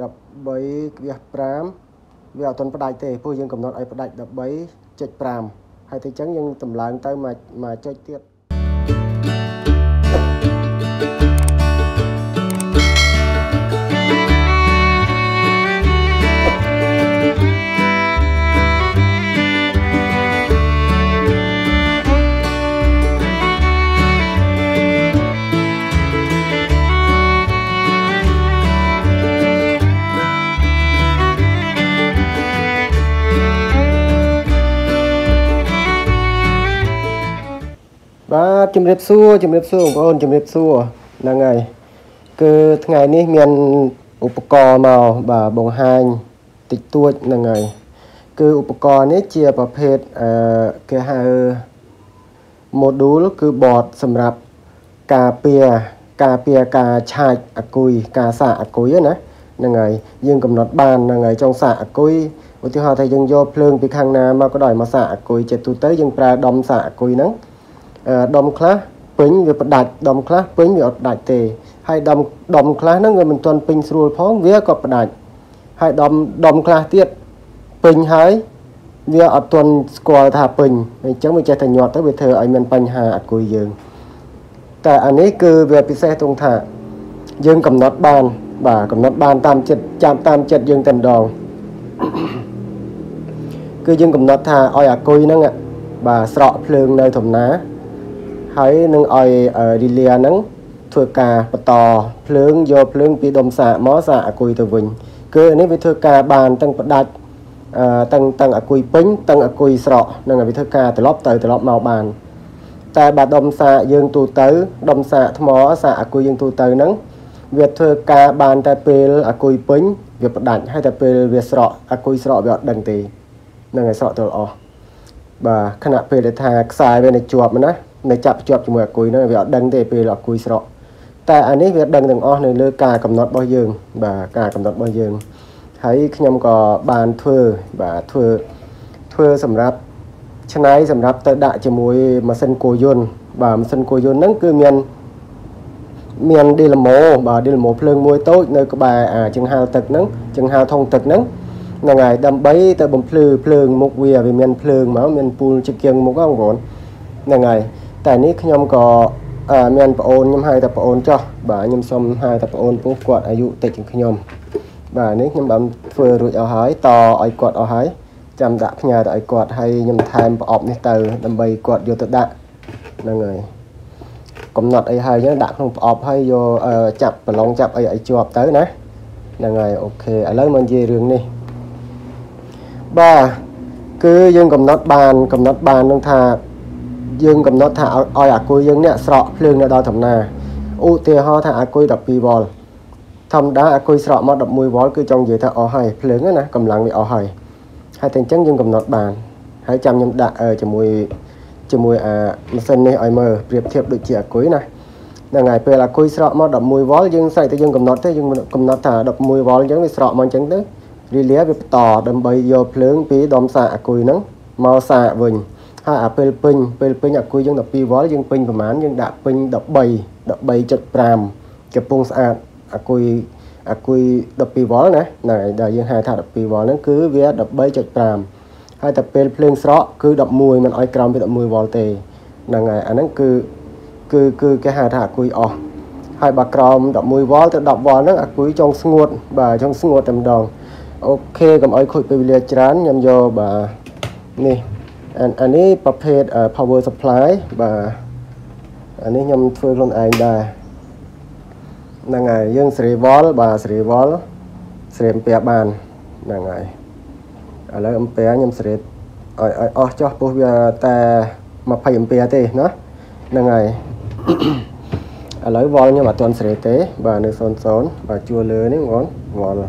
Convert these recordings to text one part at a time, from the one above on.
វាអត់ទាន់ផ្ដាច់ទេព្រោះយើងកំណត់ឲ្យផ្ដាច់13.5ហើយទៅអញ្ចឹងយើងតម្លើងទៅមកមកចុចទៀត បាទជំរាបសួរជំរាបសួរបងប្អូនជំរាបសួរហ្នឹងហើយគឺថ្ងៃនេះមានឧបករណ៍មកបាទបង្ហាញតិចតួចហ្នឹងហើយគឺឧបករណ៍នេះជាប្រភេទអឺគេហៅ module គឺ board សម្រាប់ការពារការពារការឆាចអគុយការសាកអគុយណាហ្នឹងហើយយើងកំណត់បានហ្នឹងហើយចង់សាកអគុយឧទាហរណ៍ថាយើងយកភ្លើងពីខាងណាមកក៏ដោយមកសាកអគុយជាទូទៅយើងប្រើដុំសាកអគុយហ្នឹង ដុំខ្លះពេញវាផ្ដាច់ដុំខ្លះពេញវាអត់ផ្ដាច់ទេហើយដុំដុំខ្លះហ្នឹងវាមិនទាន់ពេញស្រួលផងវាក៏ផ្ដាច់ហើយដុំដុំខ្លះទៀតពេញហើយវាអត់ទាន់ស្គាល់ថាពេញអញ្ចឹងវាចេះតែញាត់ទៅវាធ្វើឲ្យមានបញ្ហាអគុយយើងតែអានេះគឺវាពិសេសត្រង់ថាយើងកំណត់បាន បាទកំណត់បានតាមចិត្តចាំតាមចិត្តយើងតែម្ដងគឺយើងកំណត់ថាឲ្យអគុយហ្នឹងបាទស្រកភ្លើងនៅធំណា ហើយនឹងឲ្យរីលាហ្នឹងធ្វើការបន្តភ្លើងយកភ្លើងពីដុំសាកមកសាកអគុយទៅវិញ គឺនេះវាធ្វើការបានទាំងផ្ដាច់អឺទាំងទាំងអគុយពេញទាំងអគុយស្រកនឹងវាធ្វើការត្រឡប់ទៅត្រឡប់មកបាន តែបើដុំសាកយើងទូទៅដុំសាកថ្មសាកអគុយយើងទូទៅហ្នឹងវាធ្វើការបានតែពេលអគុយពេញវាផ្ដាច់ហើយតែពេលវាស្រកអគុយស្រកវាអត់ដឹងទេនឹងឲ្យស្រកទៅអស់បាទខណៈពេលដែលថាខ្សែវានៅជាប់ណា នៅចាប់ជាប់ជាមួយអគុយហ្នឹងវាអត់ដឹងទេពេលអគុយស្រកតែអានេះវាដឹងទាំងអស់នៅលើការកំណត់របស់យើង បាទការកំណត់របស់យើងហើយខ្ញុំក៏បានធ្វើបាទធ្វើធ្វើសម្រាប់ឆ្នៃសម្រាប់ទៅដាក់ជាមួយម៉ាស៊ីនគោយន្តបាទម៉ាស៊ីនគោយន្តហ្នឹងគឺមានមានឌីឡាម៉ូបាទឌីឡាម៉ូភ្លើងមួយតូចនៅក្បែរអាចង្ហាល់ទឹកហ្នឹងចង្ហាល់ធុងទឹកហ្នឹងហ្នឹងហើយដើម្បីទៅបំភ្លឺភ្លើងមុខវាវាមានភ្លើងមកមានពូលជាគៀងមុខហ្នឹងបងប្អូនហ្នឹងហើយ តែនេះខ្ញុំក៏មានប្អូនខ្ញុំហៅតែប្អូនចោះបាទខ្ញុំសុំហៅតែប្អូនពោះគាត់អាយុតិចជាងខ្ញុំបាទនេះខ្ញុំបានធ្វើរួចអស់ហើយតឲ្យគាត់អស់ហើយចាំដាក់ផ្ញើទៅឲ្យគាត់ហើយខ្ញុំថែមប្រអប់នេះទៅដើម្បីគាត់យកទៅដាក់ហ្នឹងហើយកំណត់អីហើយចឹងដាក់ក្នុងប្រអប់ហើយយកចាប់ប្រឡងចាប់អីឲ្យជាប់ទៅណាហ្នឹងហើយអូខេឥឡូវមកនិយាយរឿងនេះបាទគឺយើងកំណត់បានកំណត់បាននឹងថា យើងកំណត់ថាឲ្យអាគុយយើងនេះស្រកភ្លើងនៅដល់ដំណាឧទាហរណ៍ថាអាគុយ12វ៉ុលធម្មតាអាគុយស្រកមក11វ៉ុលគឺចង់និយាយថាអស់ហើយភ្លើងណាកម្លាំងវាអស់ហើយហើយតែអញ្ចឹងយើងកំណត់បានហើយចាំខ្ញុំដាក់ជាមួយជាមួយអាម៉ាស៊ីននេះឲ្យមើលប្រៀបធៀបដូចជាអាគុយណាហ្នឹងហើយពេលអាគុយស្រកមក11វ៉ុលយើងស្រេចតែយើងកំណត់ទេយើងកំណត់ថា11វ៉ុលអញ្ចឹងវាស្រកមកអញ្ចឹងទៅរីលាវាបន្តដើម្បីយកភ្លើងពីដុំសាកអាគុយហ្នឹងមកសាកវិញ ហើយអាពេលពេញពេលពេញអាគុយយើង12វ៉ុលយើងពេញប្រហែលយើងដាក់ពេញ13 13.5កំពុងស្អាតអាគុយអាគុយ12វ៉ុលណាហ្នឹងហើយដែលយើងហៅថា12វ៉ុលហ្នឹងគឺវា13.5ហើយតែពេលភ្លើងស្រកគឺ11មិនអោយក្រោមពី11វ៉ុលទេហ្នឹងហើយអាហ្នឹងគឺគឺគឺគេហៅថាអាគុយអស់ហើយបើក្រោម11វ៉ុលទៅ10វ៉ុលហ្នឹងអាគុយចង់ស្ងួតបាទចង់ស្ងួតតែម្ដងអូខេកុំអោយខូចពេលវេលាច្រើនខ្ញុំយកបាទនេះ អានេះប្រភេទ power supply បាទអានេះខ្ញុំធ្វើខ្លួនឯងដែរហ្នឹងហើយយើងសេរីវ៉លបាទសេរីវ៉លសេរីអំពែបានហ្នឹងហើយឥឡូវអំពែខ្ញុំសេរីឲ្យឲ្យអស់ចោះពោះវាតែ20អំពែទេណាហ្នឹងហើយឥឡូវវ៉លខ្ញុំអត់ទាន់សេរីទេ បាទនៅ00បាទជួរលើនេះបងវ៉ល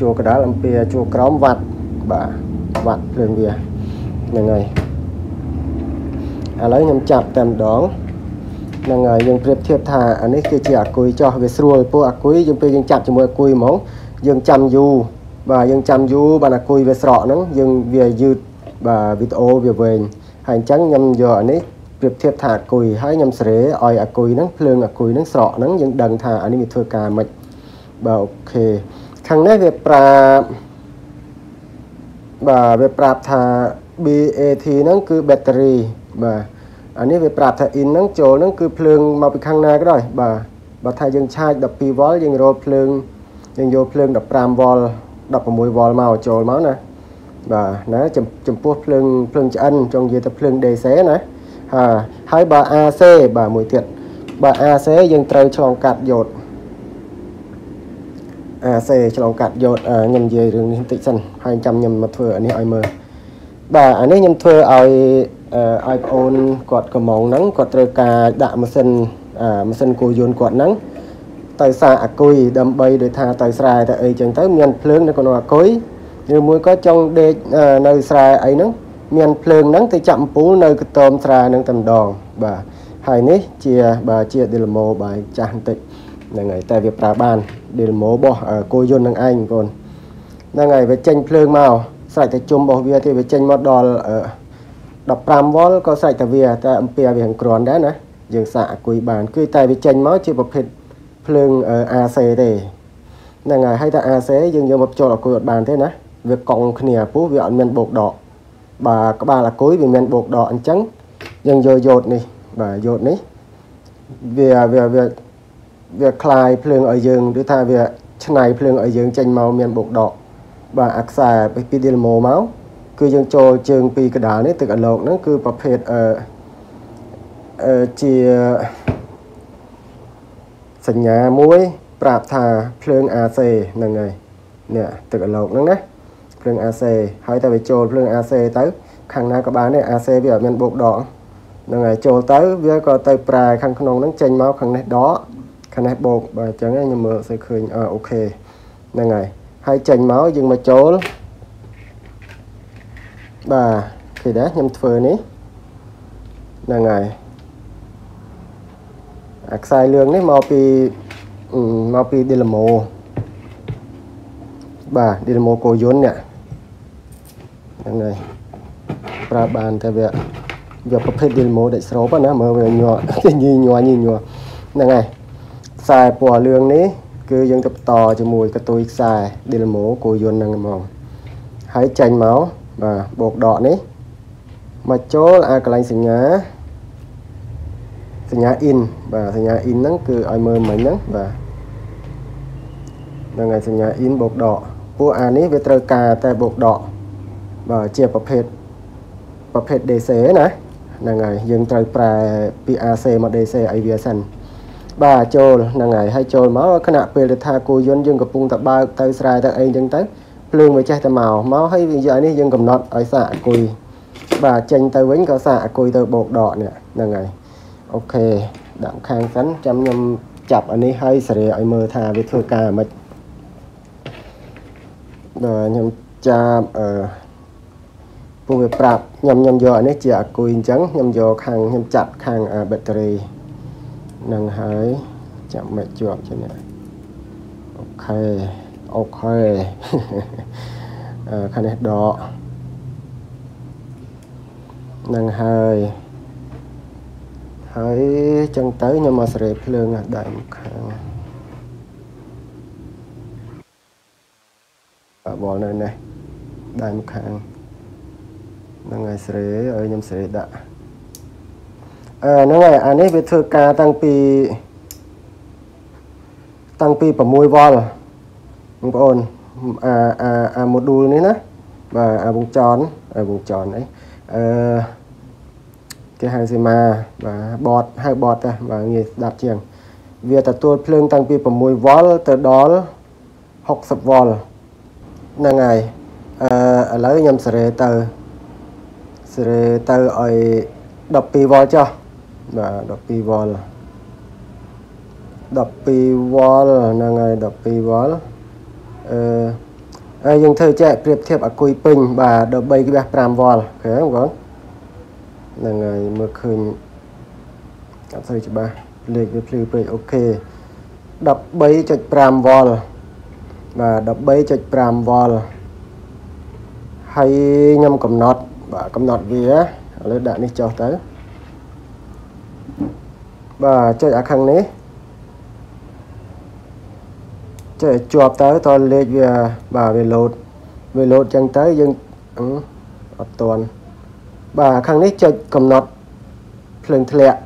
ជួរកដាលអំពែជួរក្រោមវ៉ាត់បាទវ៉ាត់ភ្លើងវា ហ្នឹងហើយឥឡូវខ្ញុំចាប់តែម្ដងហ្នឹងហើយយើងប្រៀបធៀបថាអានេះគឺជាអាគុយចោះវាស្រួលពួកអាគុយយើងពេលយើងចាប់ជាមួយអាគុយហ្មងយើងចាំយូរបាទយើងចាំយូរបានអាគុយវាស្រកហ្នឹងយើងវាយឺតបាទវីដេអូវាវែងហើយអញ្ចឹងខ្ញុំយកអានេះប្រៀបធៀបថាអាគុយហើយខ្ញុំសេរីឲ្យអាគុយហ្នឹងភ្លើងអាគុយហ្នឹងស្រកហ្នឹងយើងដឹងថាអានេះវាធ្វើការមិនបាទអូខេខាងនេះវាប្រាប់បាទវាប្រាប់ថា BAT ហ្នឹងគឺ battery បាទអានេះវាប្រាប់ថា in ហ្នឹងចូលហ្នឹងគឺភ្លើងមកពីខាងណាក៏ដោយបាទបើថាយើងឆាច12វ៉ុលយើងរកភ្លើងយើងយកភ្លើង15វ៉ុល16វ៉ុលមកចូលមកណាបាទណាចំពោះភ្លើងភ្លើងឆ្អិនចង់និយាយទៅភ្លើង DC ណាហើយហើយបើ AC បាទមួយទៀតបើ AC យើងត្រូវឆ្លងកាត់យ៉ូត AC ឆ្លងកាត់យ៉ូតខ្ញុំនិយាយរឿងនេះបន្តិចសិនហើយចាំខ្ញុំមកធ្វើអានេះឲ្យមើល បាទអានេះខ្ញុំធ្វើឲ្យឲ្យបងអូនគាត់កំងហ្នឹងគាត់ត្រូវការដាក់ម៉ាស៊ីនម៉ាស៊ីនគោយន្តគាត់ហ្នឹងទៅសាអាគុយដើម្បីដូចថាទៅស្រែទៅអីចឹងទៅមានភ្លើងនៅក្នុងអាគុយឬមួយក៏ចង់ដេកនៅស្រែអីហ្នឹងមានភ្លើងហ្នឹងទៅចាប់អំពូលនៅកតោមស្រែហ្នឹងតែម្ដងបាទហើយនេះជាបាទជា Delmo បាទចាស់បន្តិចហ្នឹងហើយតែវាប្រើបាន Delmo របស់គោយន្តនឹងឯងបងប្អូនហ្នឹងហើយវាចេញភ្លើងមក ស្រេចតែជុំរបស់វាទេវាចេញមកដល់15វ៉ុលក៏ស្រេចតែវាតែអំពីវាគ្រាន់ដែរណាយើងសាកអគុយបាន គឺតែវាចេញមកជាប្រភេទភ្លើង AC ទេហ្នឹងហើយហើយតែ AC យើងយកមកចូលអគុយអត់បានទេណាវាកង់គ្នាពោះវាអត់មានបោកដកបាទក្បាលអគុយវាមានបោកដកអញ្ចឹងយើងយកយោតនេះបាទយោតនេះវាវាវាវាคลายភ្លើងឲ្យយើងឬថាវាឆ្នៃភ្លើងឲ្យយើងចេញមកមានបោកដក បាទអាខ្សែពីឌីលម៉ូមកគឺយើងចូលជើងពីកដាលនេះទឹកអាឡូកហ្នឹងគឺប្រភេទអឺអឺជាសញ្ញាមួយប្រាប់ថាភ្លើង AC ហ្នឹងហើយនេះទឹកអាឡូកហ្នឹងណាភ្លើង AC ហើយតែវាចូលភ្លើង AC ទៅ ខាងណាក៏បានដែរ AC វាអត់មានបូកដកហ្នឹងហើយចូលទៅវាក៏ទៅប្រែខាងក្នុងហ្នឹងចេញមកខាងនេះដកខាងនេះបូកបាទអញ្ចឹងខ្ញុំមើលស្អីឃើញអឺអូខេហ្នឹងហើយ ហើយចេញមកយើងមកចូលបាទឃើញដែរខ្ញុំធ្វើនេះហ្នឹងហើយអាខ្សែលឿងនេះមកពីមកពី Dynamo បាទ Dynamo កូយុននេះហ្នឹងហើយប្រើបានតែវាវាប្រភេទ Dynamo ដេកស្រូបណាមើលវាញ័រញីញ័រញីញ័រហ្នឹងហើយខ្សែពណ៌លឿងនេះ គឺយើងទៅបន្តជាមួយកតុយខ្សែ Dynamo កូយុនហ្នឹងហ្មងហើយចេញមកបាទបូកដកនេះមកចូលអាកន្លែងសញ្ញាសញ្ញា in បាទសញ្ញា in ហ្នឹងគឺឲ្យមើលមិញហ្នឹងបាទហ្នឹងហើយសញ្ញា in បូកដកពួកអានេះវាត្រូវការតែបូកដកបាទជាប្រភេទប្រភេទ DC ណាហ្នឹងហើយយើងត្រូវប្រែពី AC មក DC ឲ្យវាសិន បាទចូលហ្នឹងហើយហើយចូលមកខណៈពេលដែលថាគោយន្តយើងកំពុងតែបើកទៅស្រែទៅអីចឹងទៅភ្លើងវាចេះតែមកមកហើយវាយកនេះយើងកំណត់ឲ្យសាកអគុយបាទចេញទៅវិញក៏សាកអគុយទៅបោកដកនេះហ្នឹងហើយអូខេដាក់ខាងសិនចាំខ្ញុំចាប់អានេះឲ្យសេរីឲ្យមើលថាវាធ្វើការមិនដល់ខ្ញុំចាប់អឺពូវាប្រាប់ខ្ញុំខ្ញុំយកអានេះជាអគុយអញ្ចឹងខ្ញុំយកខាងខ្ញុំចាត់ខាងបេតរី នឹងហើយចាប់មកជាប់ជានេះអូខេអូខេអឺខាងនេះដកនឹងហើយហើយចឹងទៅខ្ញុំមកសេរីភ្លើងដៃមកខាងបបលនៅនេះដៃមកខាងហ្នឹងហើយសេរីឲ្យខ្ញុំសេរីដាក់ អឺហ្នឹងហើយអានេះវាធ្វើការតាំងពីតាំងពី6វ៉ុលបងប្អូនអាអាអា module នេះណាបាទអាវងចរអាវងចរអីអឺគេហៅសេមាបាទបតហៅបតតែបាទងាយស្ដាប់ជាង វាទទួលភ្លើងតាំងពី6វ៉ុលទៅដល់60វ៉ុលហ្នឹងហើយអឺឥឡូវខ្ញុំសេរីទៅសេរីទៅឲ្យ12វ៉ុលចុះ បាទ12វ៉ុល12វ៉ុលហ្នឹងហើយ12វ៉ុលអឺហើយយើងធ្វើចែកប្រៀបធៀបអាគុយពេញបាទ13.5វ៉ុលអូខេបងប្អូនហ្នឹងហើយមើលឃើញអត់សូវច្បាស់លេខវាភ្លឺពេកអូខេ13.5វ៉ុលបាទ13.5វ៉ុលហើយខ្ញុំកំណត់បាទកំណត់វាឥឡូវដាក់នេះចុះទៅ បាទចុចអាខាងនេះចុចជាប់ទៅតលេខវាបាទវាលោតវាលោតចឹងទៅយើងអត់តន់បាទខាងនេះចុចកំណត់ភ្លើងធ្លាក់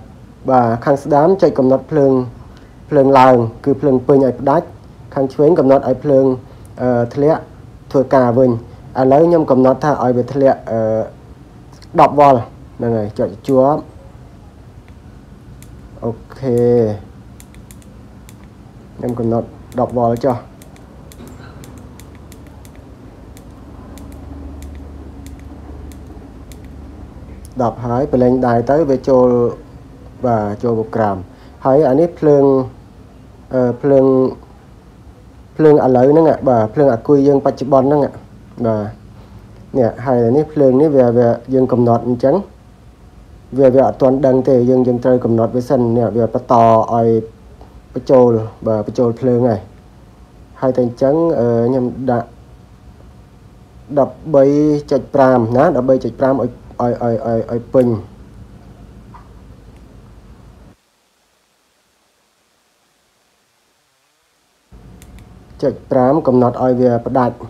បាទខាងស្ដាំចុចកំណត់ភ្លើងភ្លើងឡើង គឺភ្លើងពេញឲ្យផ្ដាច់ខាងឆ្វេងកំណត់ឲ្យភ្លើងធ្លាក់ធ្វើការវិញឥឡូវខ្ញុំកំណត់ថាឲ្យវាធ្លាក់10វ៉ុលហ្នឹងហើយចុចជាប់ អូខេខ្ញុំកំណត់10វ៉ុលចុះ10ហើយប្រឡែងដៃទៅវាចូលបាទចូលប្រូក្រាមហើយអានេះភ្លើងអឺភ្លើងភ្លើងឥឡូវហ្នឹងបាទភ្លើងអាគុយយើងបច្ចុប្បន្នហ្នឹងបាទនេះហើយនេះភ្លើងនេះវាវាយើងកំណត់អញ្ចឹង វាវាអត់ទាន់ដឹងទេយើងយើងត្រូវកំណត់វាសិននេះវាបន្តឲ្យបញ្ចូលបាទបញ្ចូលភ្លើងហើយហើយតែអញ្ចឹងខ្ញុំដាក់13.5ណា13.5ឲ្យឲ្យឲ្យឲ្យឲ្យពេញ0.5កំណត់ឲ្យវាផ្ដាច់អូ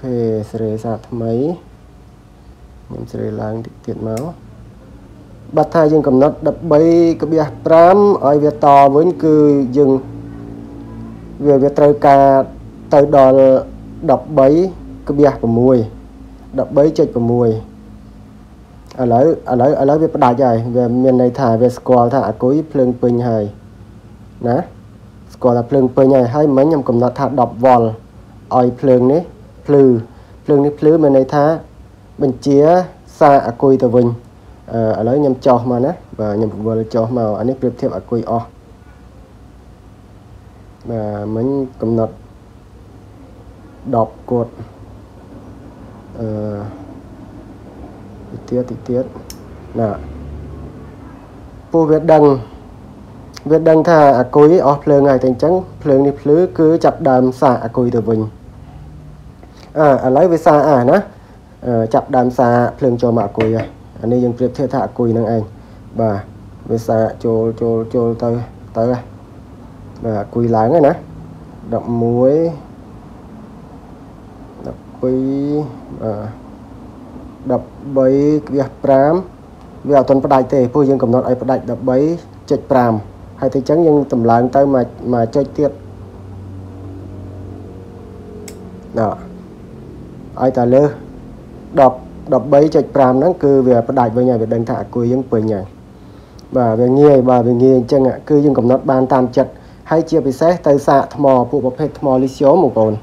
ខេសេរីសាថ្មី ខ្ញុំសេរីឡើងតិចទៀតមកបាត់ថាយើងកំណត់13.5ឲ្យវាតវិញគឺយើងវាវាត្រូវការទៅដល់13.6 13.6ឥឡូវឥឡូវឥឡូវវាផ្ដាច់ហើយវាមានន័យថាវាស្គាល់ថាអាគុយភ្លើងពេញហើយណាស្គាល់ថាភ្លើងពេញហើយហើយមិញខ្ញុំកំណត់ថា10វ៉ុលឲ្យភ្លើងនេះភ្លឺភ្លើងនេះភ្លឺមានន័យថា បញ្ជាសារអាគុយទៅវិញអឺឥឡូវខ្ញុំចោះមកណាបាទខ្ញុំពង្វល់ចោះមកអានេះប្រៀបធៀបអាគុយអស់បាទមិញកំណត់10គាត់អឺទៀតទៀតណាពូវាដឹងវាដឹងថាអាគុយអស់ភ្លើងហើយតែអញ្ចឹងភ្លើងនេះភ្លឺគឺចាប់ដើមសាកអាគុយទៅវិញអើឥឡូវវាសាអាណា ចាប់ដើមសាភ្លើងចូលមកអាគុយហើយអានេះយើងប្រៀបធៀបថាអាគុយនឹងឯងបាទវាសាចូលចូលចូលទៅទៅបាទអាគុយឡើងហើយណា11 12បាទ13.5វាអត់ទាន់ផ្ដាច់ទេព្រោះយើងកំណត់ឲ្យផ្ដាច់13.5ហើយតែអញ្ចឹងយើងតម្លើងទៅមកមកចុចទៀតណ៎ឲ្យតែលើ 10 13.5ហ្នឹងគឺវាផ្ដាច់វិញហើយវាដឹងថាអាគុយយើងពេញហើយបាទវាងាយបាទវាងាយអញ្ចឹងគឺយើងកំណត់បានតាមចិត្តហើយជាពិសេសទៅសាកថ្មពួកប្រភេទថ្មលីស្យូមបងប្អូន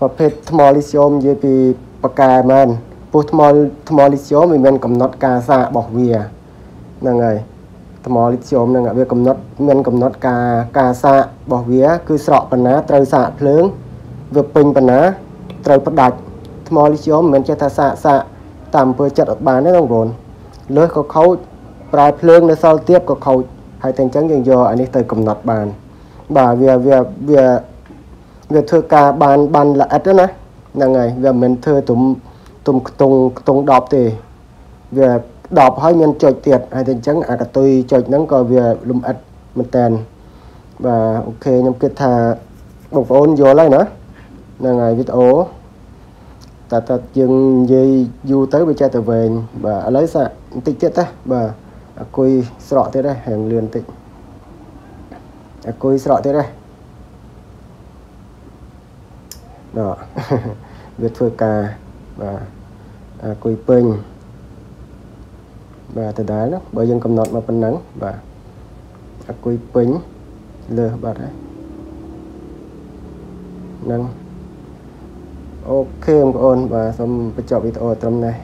ប្រភេទថ្មលីស្យូមនិយាយពីបកែមែនពោះថ្មថ្មលីស្យូមវាមានកំណត់ការសាករបស់វាហ្នឹងហើយថ្មលីធ្យមហ្នឹងវាកំណត់មានកំណត់ការការសាករបស់វា គឺស្រកបណ្ណាត្រូវសាកភ្លើងវាពេញបណ្ណាត្រូវផ្ដាច់ ថ្មលីធ្យមមិនមែនចេះថាសាកសាកតាមអំពើចិត្តអត់បានទេបងប្អូនលើសក៏ខូចប្រែភ្លើងនៅសល់ទៀតក៏ខូចហើយតែអញ្ចឹងយើងយកអានេះទៅកំណត់បាន បាទវាវាវាវាធ្វើការបានបានល្អិតណាហ្នឹងហើយវាមិនមែនធ្វើទុំទុំខ្ទង់ខ្ទង់10ទេវា10ហើយមានចុចទៀតហើយតែអញ្ចឹងអាកតុយចុចហ្នឹងក៏វាលំអិតមែនតើបាទអូខេខ្ញុំគិតថាបងប្អូនយល់ហើយណាហ្នឹងហើយវីដេអូ តែតែយើងនិយាយយូរទៅវាចេះតែវែងបាទឥឡូវសាបន្តិចទៀតទេបាទអគុយស្រកទៀតទេហាងលឿនបន្តិចអគុយស្រកទៀតទេដល់វាធ្វើការបាទអគុយពេញបាទដដែលណាបើយើងកំណត់មកប៉ុណ្ណឹងបាទអាគុយពេញលើសបាត់ហើយហ្នឹង អូខេបងប្អូនបាទសូមបញ្ចប់វីដេអូត្រឹមនេះ